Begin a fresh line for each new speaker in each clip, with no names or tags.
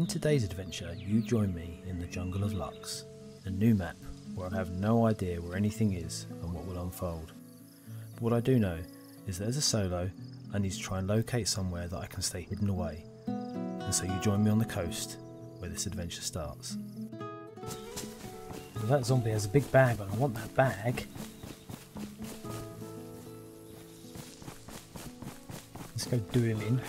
In today's adventure, you join me in the Jungle of Lux, a new map where I have no idea where anything is and what will unfold. But what I do know is that as a solo, I need to try and locate somewhere that I can stay hidden away. And so you join me on the coast where this adventure starts. Well, that zombie has a big bag, but I want that bag. Let's go do him in.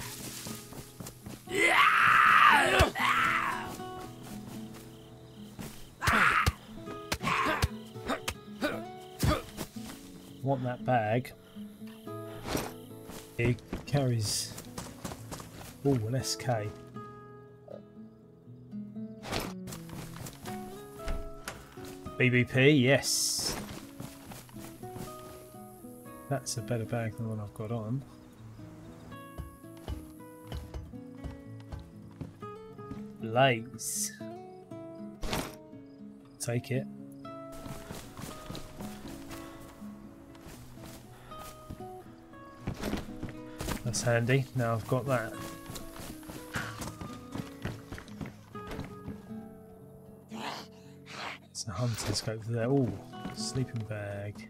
Bag. He carries oh an SK. BBP, yes. That's a better bag than the one I've got on. Blaze. Take it. That's handy. Now I've got that. It's a hunting scope there. Oh, sleeping bag.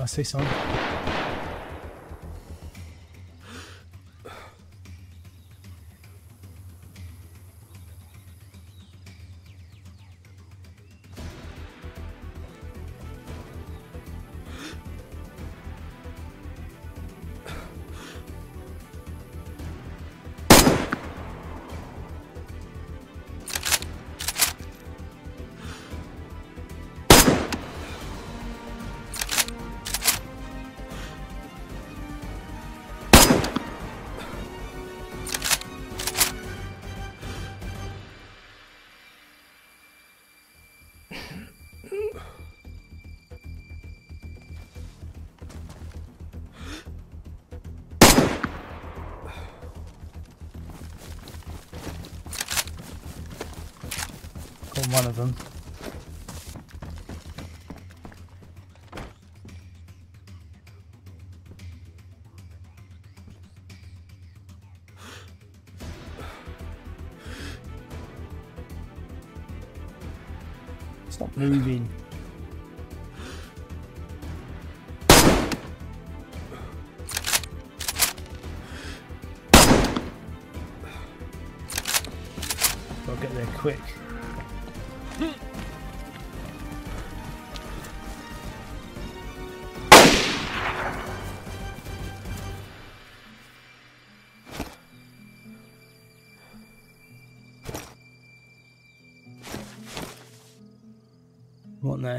Oh, I one of them. Stop moving.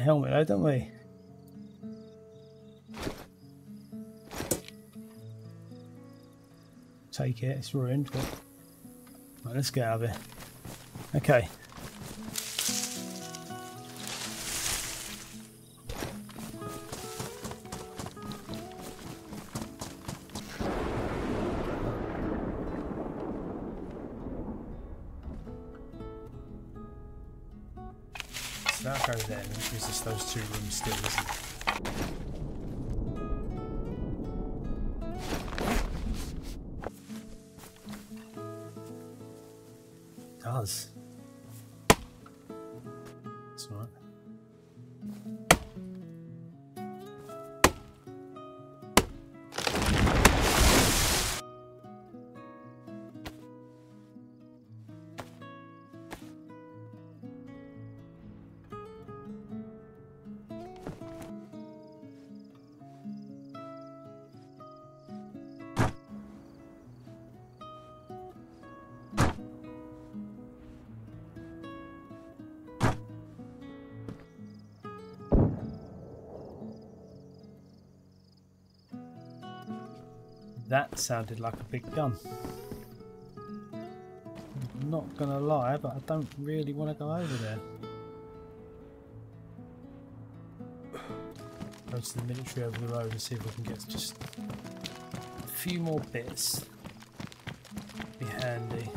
Helmet though, don't we? Take it, it's ruined, but right, let's get out of here. Okay. Goes there, and just those two rooms still, isn't it? That sounded like a big gun. I'm not gonna lie, but I don't really want to go over there. Go to the military over the road and see if we can get just a few more bits. Be handy.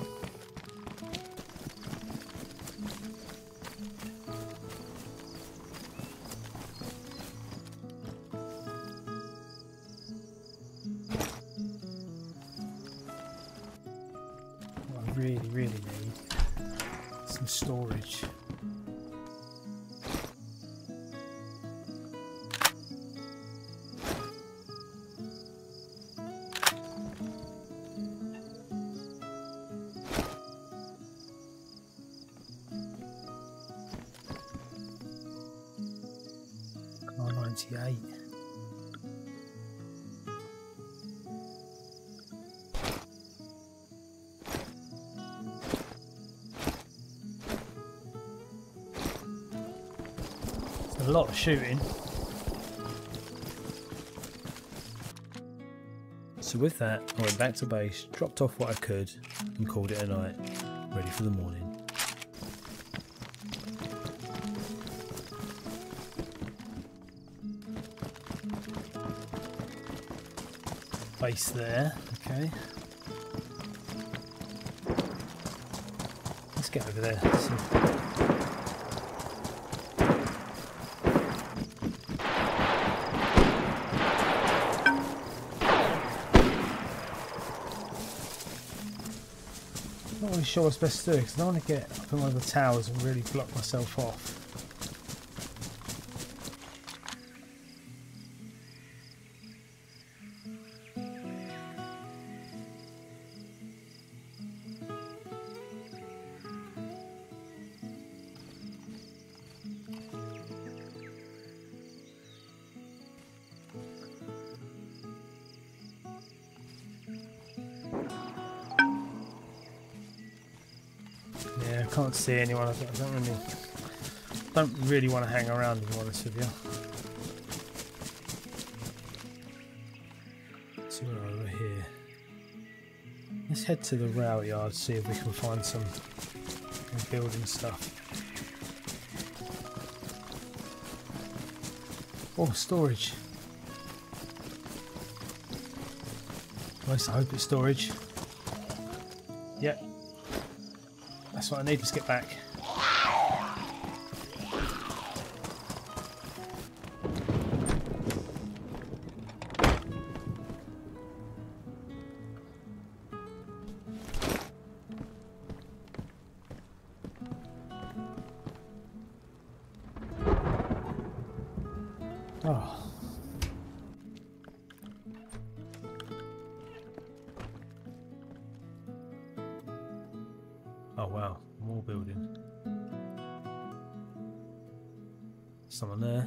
Kar 98. It's a lot of shooting. So with that, I went back to base, dropped off what I could, and called it a night, ready for the morning. There, okay. Let's get over there. see. Not really sure what's best to do because I don't want to get up in one of the towers and really block myself off. Can't see anyone. I don't, really, don't really want to hang around. To be honest with you. Over here. Let's head to the rail yard. See if we can find some building stuff. Oh, storage. Nice. I hope it's storage. What I need. Let's get back. Oh Someone there.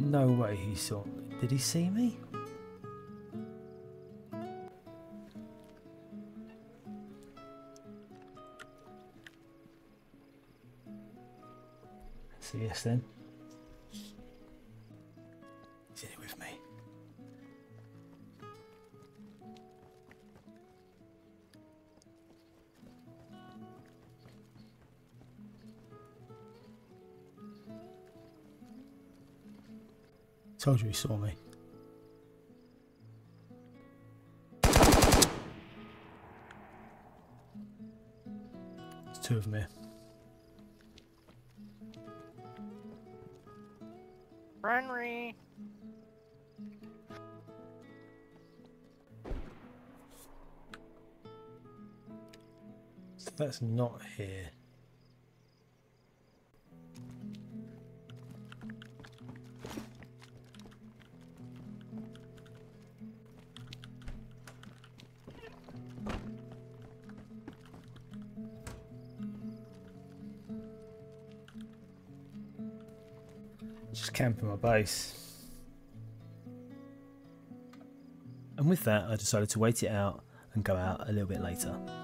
No way he saw me. Did he see me? So yes then. He's in it with me. Told you he saw me. There's two of them here. That's not here. Just camping my base.
And with that, I decided to wait it out and go out a little bit later.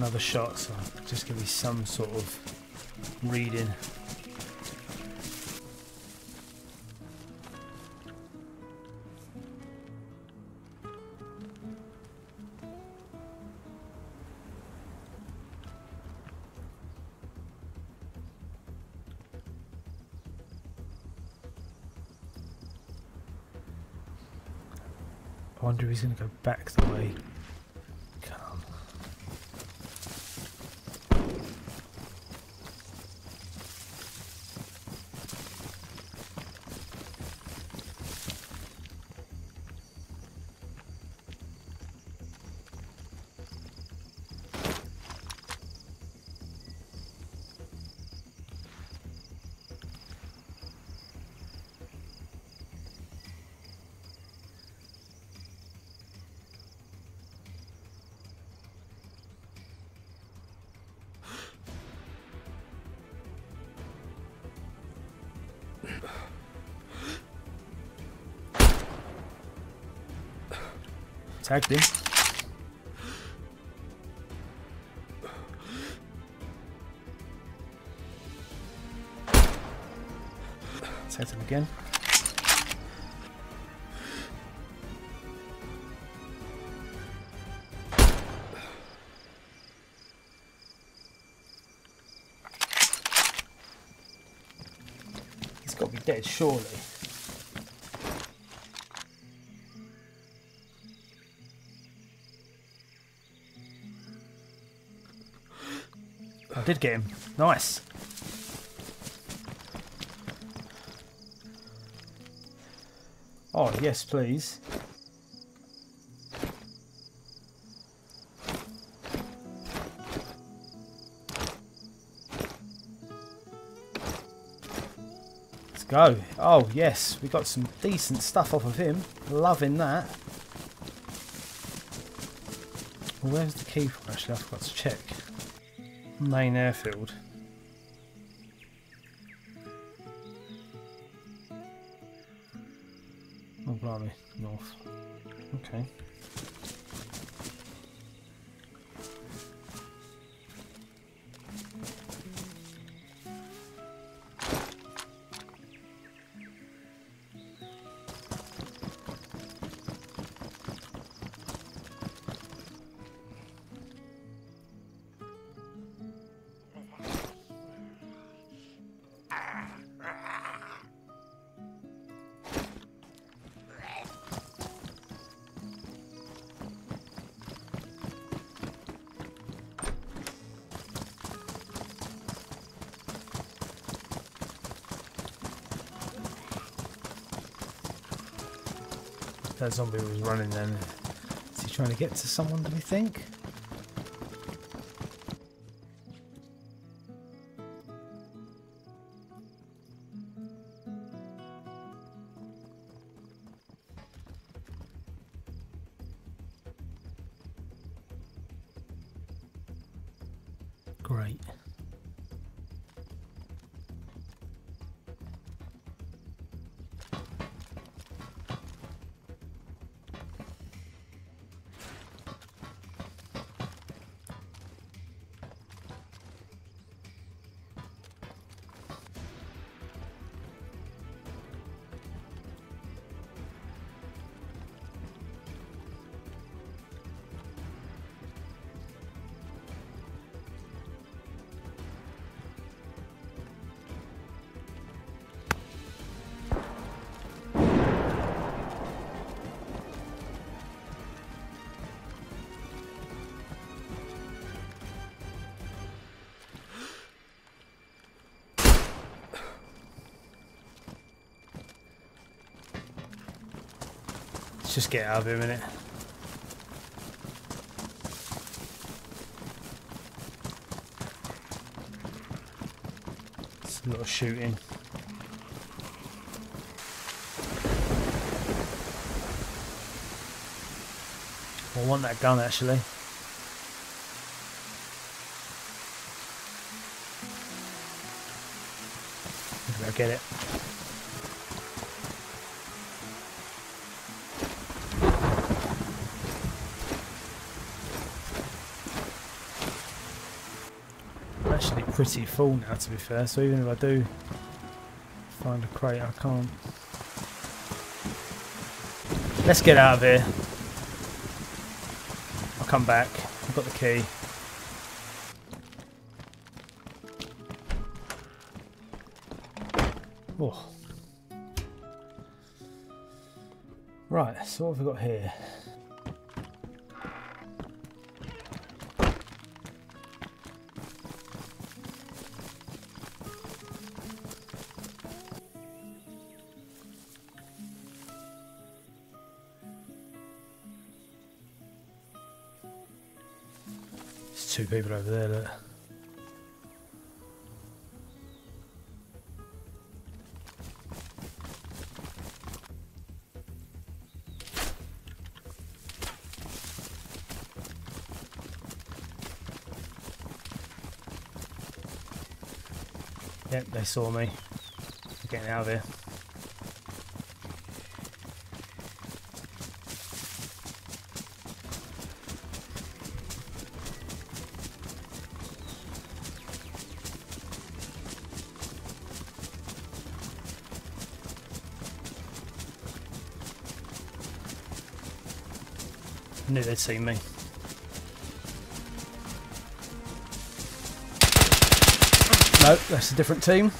Another shot, so just give me some sort of reading. I wonder if he's going to go back the way.
Tagged him.
Tagged him again. He's got to be dead, surely. Did get him. Nice. Oh, yes, please. Let's go. Oh, yes, we got some decent stuff off of him. Loving that. Where's the key? Actually, I forgot to check. Main airfield. Oh, blimey, north. Okay. That zombie was running then. Is he trying to get to someone, do we think? Great. Let's just get out of here a minute. It's a lot of shooting. I want that gun actually. Maybe I'll get it. Pretty full now to be fair, so even if I do find a crate I can't. Let's get out of here. I'll come back. I've got the key. Oh. Right, so what have we got here? Two people over there, look. Yep, they saw me. Getting out of here. Knew they'd seen me. No, that's a different team.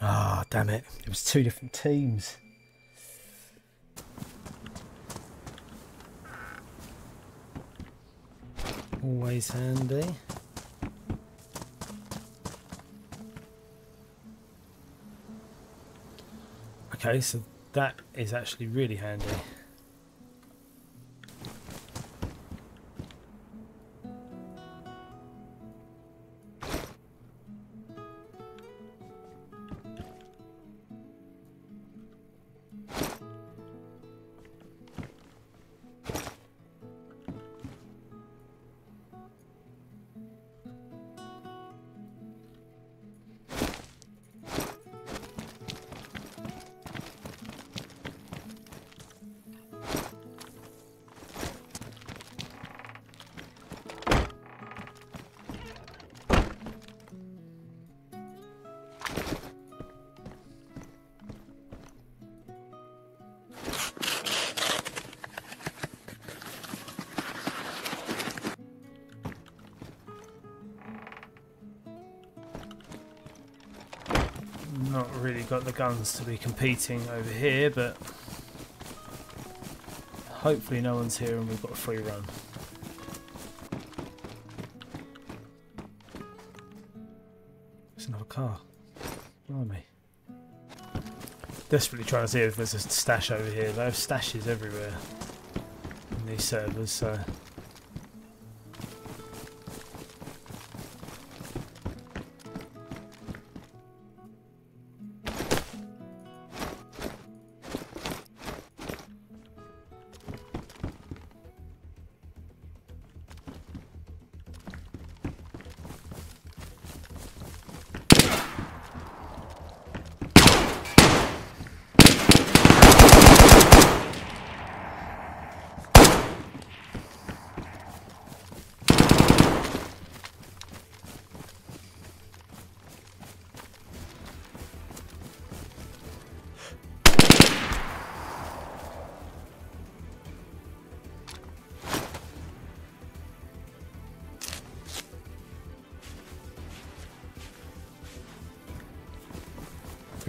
Ah, damn it. It was two different teams. Always handy. Okay, so that is actually really handy. Not really got the guns to be competing over here, but hopefully no one's here and we've got a free run. There's another car. Blimey. Desperately trying to see if there's a stash over here. They have stashes everywhere in these servers, so.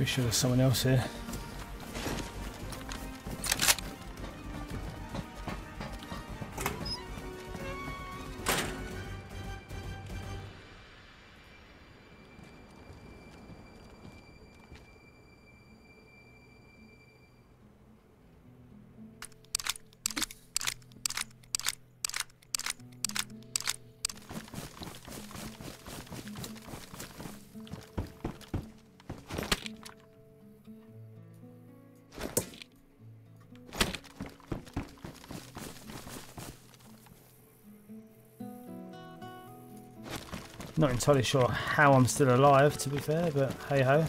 Pretty sure there's someone else here. Not entirely sure how I'm still alive, to be fair, but hey ho.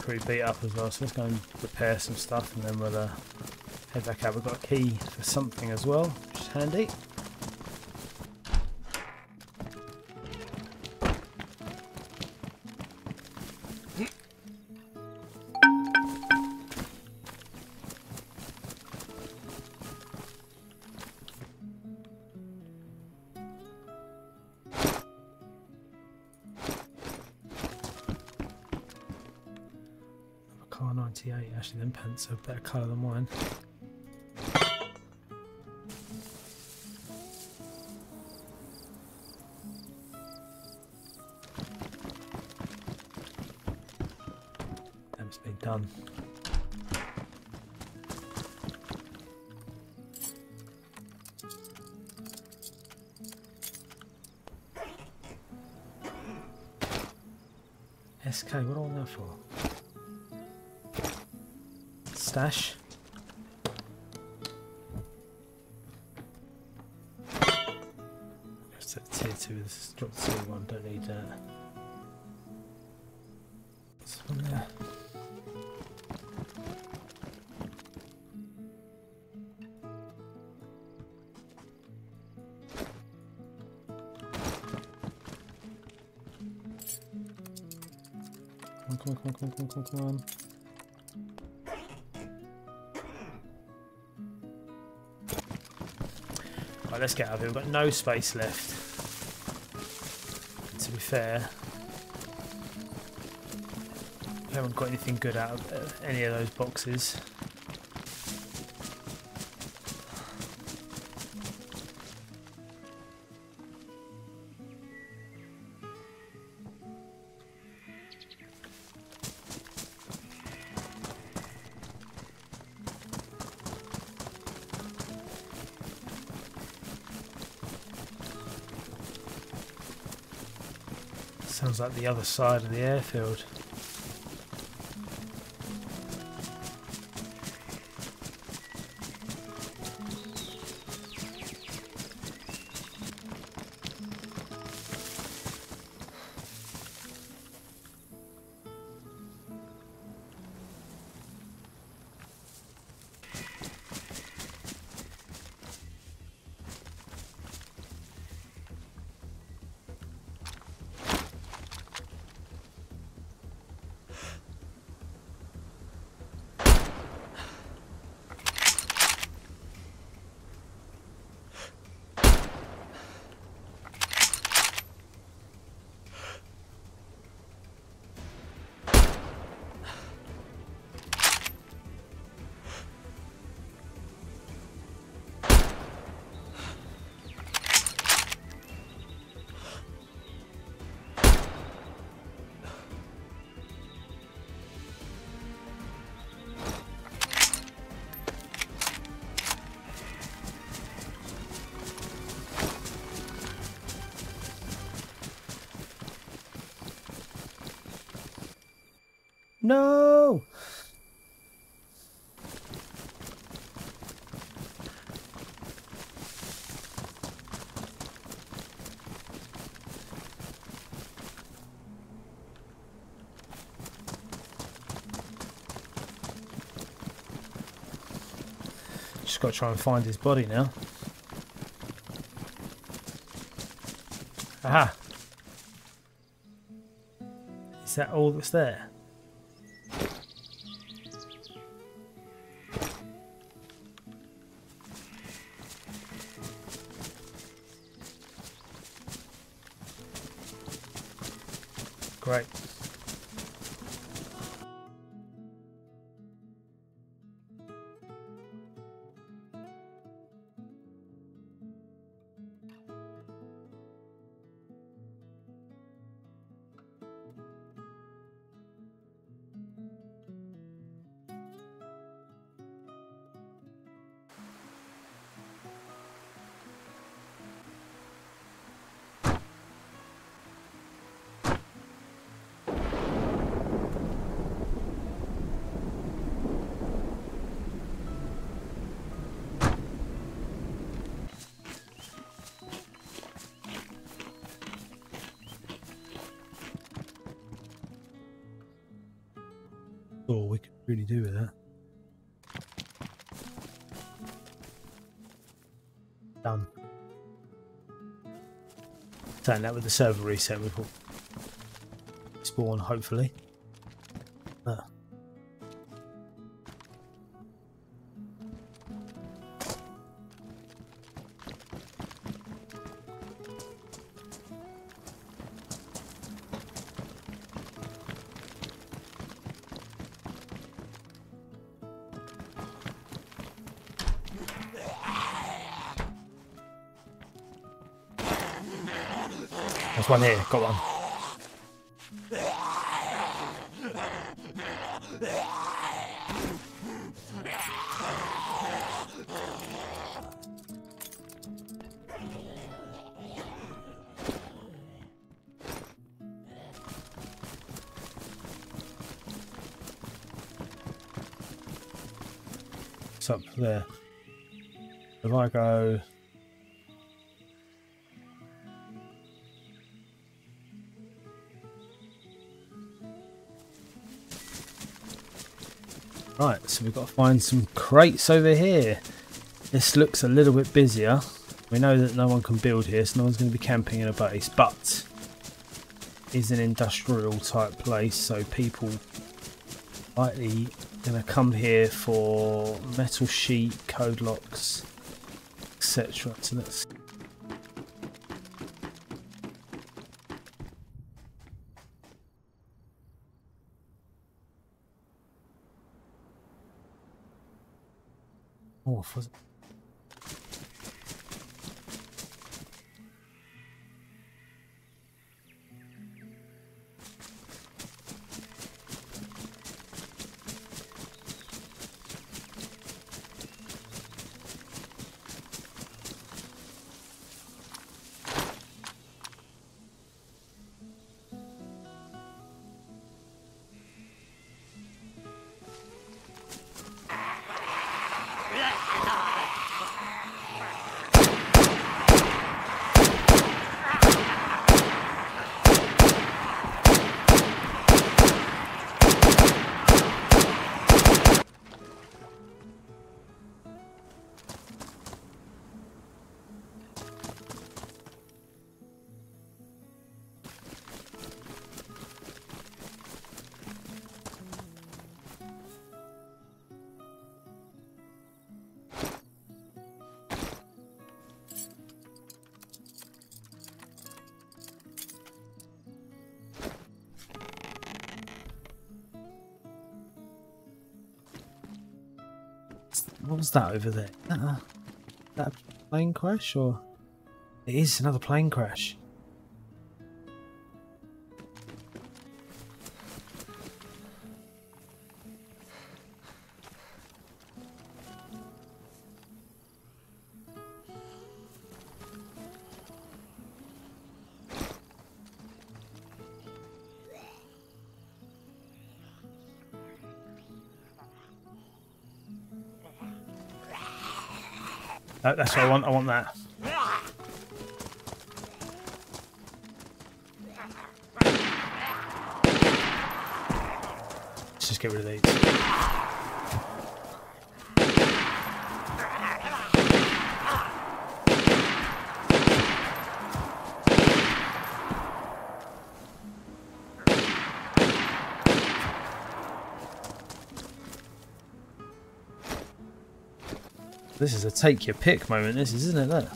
Pretty beat up as well, so let's go and repair some stuff and then we'll uh, head back out. We've got a key for something as well, which is handy. Pants are a better colour than mine. Damn, been done. SK, what I want that for? Stash. Set tier 2 this is drop tier 1, don't need that. What's on there? Come on, come on, come on, come on, come on, come on. Right, let's get out of here. We've got no space left. To be fair, we haven't got anything good out of uh, any of those boxes. Like the other side of the airfield. No! Just got to try and find his body now. Aha! Is that all that's there? All we could really do with that. Done. Saying that with the server reset, we will spawn hopefully. One here, got one. Up there. If I go Right, so we've got to find some crates over here. This looks a little bit busier. We know that no one can build here, so no one's going to be camping in a base, but is an industrial type place, so people likely going to come here for metal sheet, code locks, etc. So let's Oh, was What was that over there? That uh, that plane crash or? It is another plane crash. That, that's what I want. I want that. Let's just get rid of these. This is a take your pick moment, this is, isn't it? Look.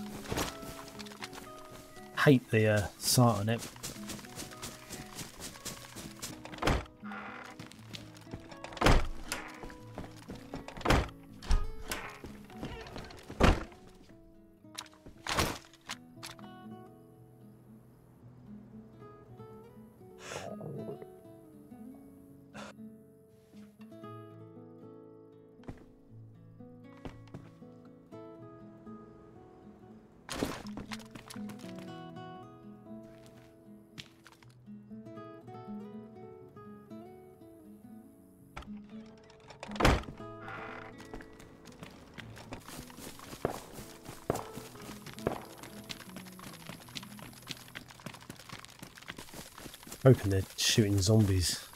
Hate the uh, sight hoping they're shooting zombies.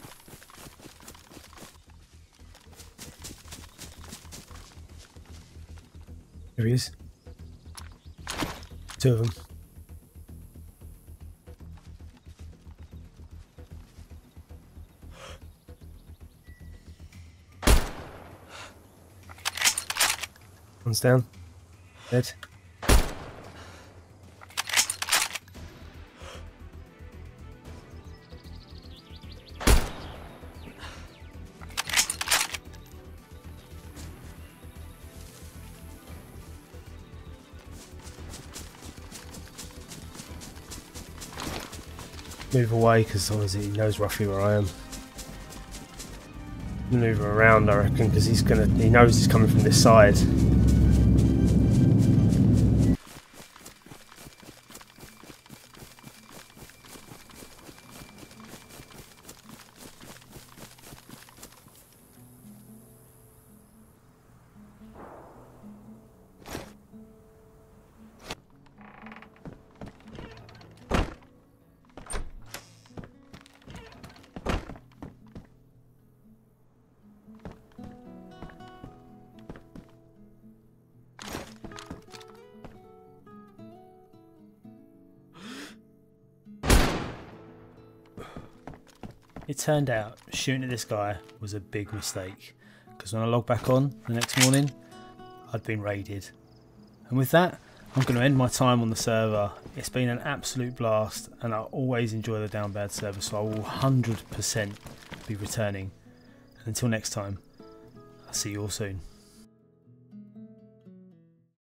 There he is. Two of them. One's down. Dead. Away because obviously he knows roughly where I am. Him around, I reckon, because he's gonna. He knows he's coming from this side. Turned out shooting at this guy was a big mistake because when I logged back on the next morning, I'd been raided. And with that, I'm going to end my time on the server. It's been an absolute blast, and I always enjoy the Downbad server, so I will 100% be returning. Until next time, I'll see you all soon.